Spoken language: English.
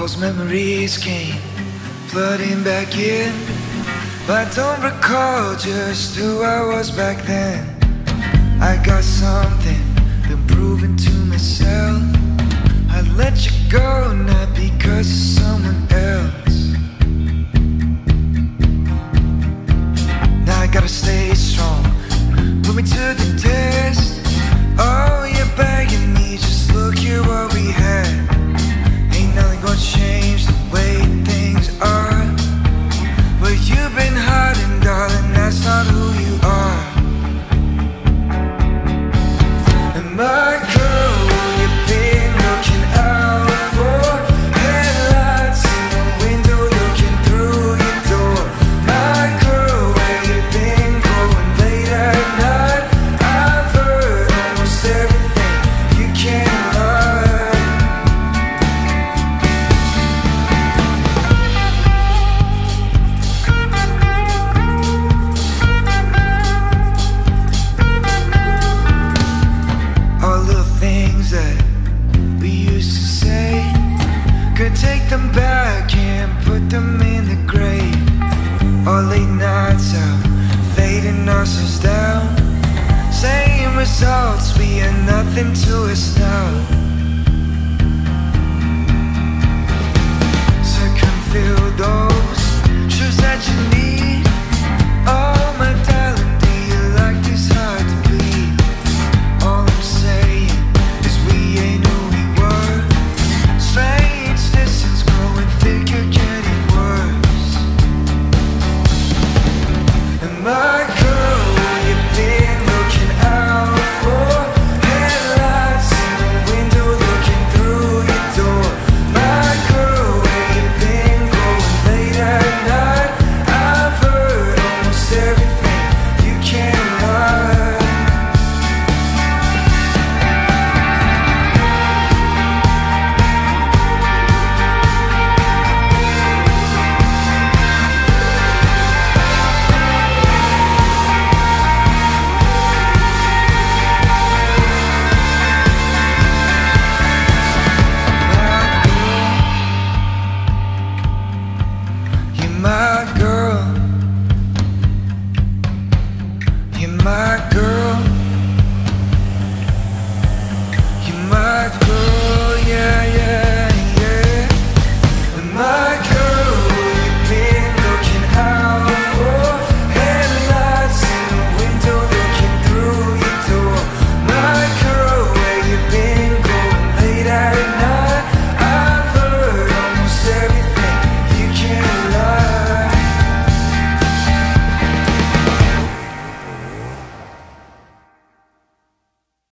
Those memories came flooding back in. But I don't recall just who I was back then. I got something results, we are nothing to us now.